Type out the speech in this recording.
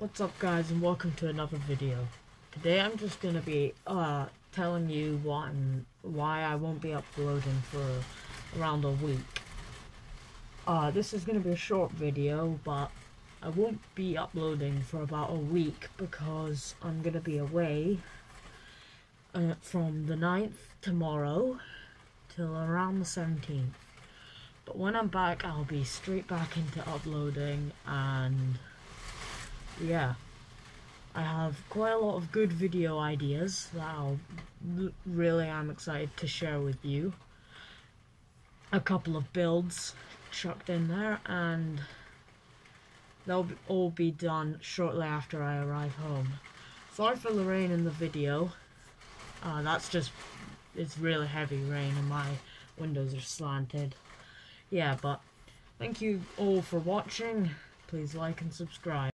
What's up guys and welcome to another video. Today I'm just gonna be uh telling you what I'm, why I won't be uploading for around a week. Uh this is gonna be a short video but I won't be uploading for about a week because I'm gonna be away uh, from the 9th tomorrow till around the 17th. But when I'm back I'll be straight back into uploading and yeah, I have quite a lot of good video ideas that I'll really am excited to share with you. A couple of builds chucked in there, and they'll all be done shortly after I arrive home. Sorry for the rain in the video. Uh, that's just, it's really heavy rain and my windows are slanted. Yeah, but thank you all for watching. Please like and subscribe.